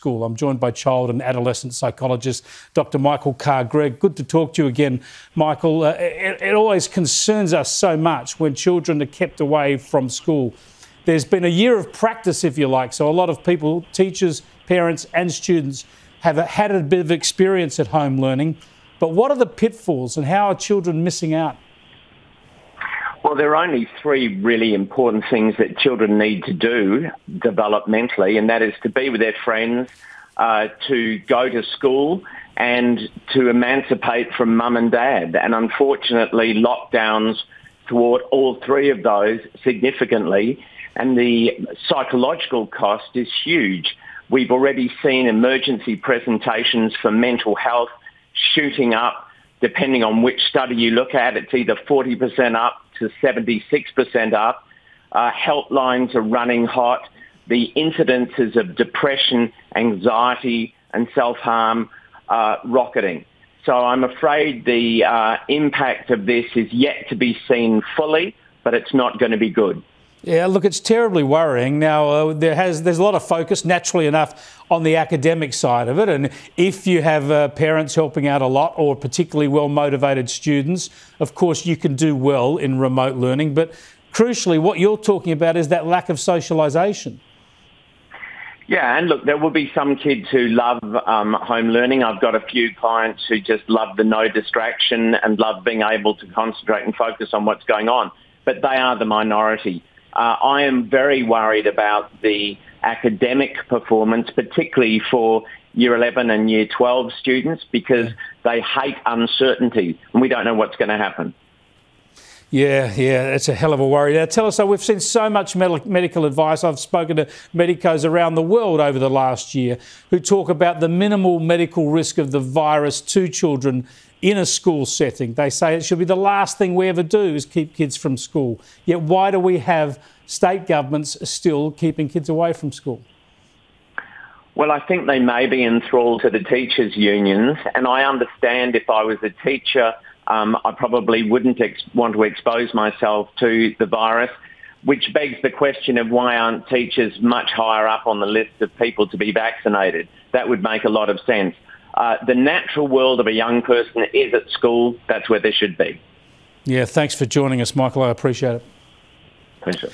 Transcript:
School. I'm joined by child and adolescent psychologist Dr. Michael Carr Gregg. Good to talk to you again, Michael. Uh, it, it always concerns us so much when children are kept away from school. There's been a year of practice, if you like, so a lot of people, teachers, parents, and students, have had a bit of experience at home learning. But what are the pitfalls and how are children missing out? Well, there are only three really important things that children need to do developmentally, and that is to be with their friends, uh, to go to school, and to emancipate from mum and dad. And unfortunately, lockdowns thwart all three of those significantly, and the psychological cost is huge. We've already seen emergency presentations for mental health shooting up depending on which study you look at, it's either 40% up to 76% up. Uh, helplines are running hot. The incidences of depression, anxiety, and self-harm are rocketing. So I'm afraid the uh, impact of this is yet to be seen fully, but it's not going to be good. Yeah, look, it's terribly worrying. Now, uh, there has there's a lot of focus, naturally enough, on the academic side of it. And if you have uh, parents helping out a lot or particularly well motivated students, of course, you can do well in remote learning. But crucially, what you're talking about is that lack of socialisation. Yeah, and look, there will be some kids who love um, home learning. I've got a few clients who just love the no distraction and love being able to concentrate and focus on what's going on. But they are the minority. Uh, I am very worried about the academic performance, particularly for year 11 and year 12 students because they hate uncertainty and we don't know what's going to happen. Yeah, yeah, it's a hell of a worry. Now, tell us, so we've seen so much medical advice. I've spoken to medicos around the world over the last year who talk about the minimal medical risk of the virus to children in a school setting. They say it should be the last thing we ever do is keep kids from school. Yet, why do we have state governments still keeping kids away from school? Well, I think they may be enthralled to the teachers' unions, and I understand if I was a teacher um, I probably wouldn't ex- want to expose myself to the virus, which begs the question of why aren't teachers much higher up on the list of people to be vaccinated? That would make a lot of sense. Uh, the natural world of a young person is at school. That's where they should be. Yeah, thanks for joining us, Michael. I appreciate it. Pleasure.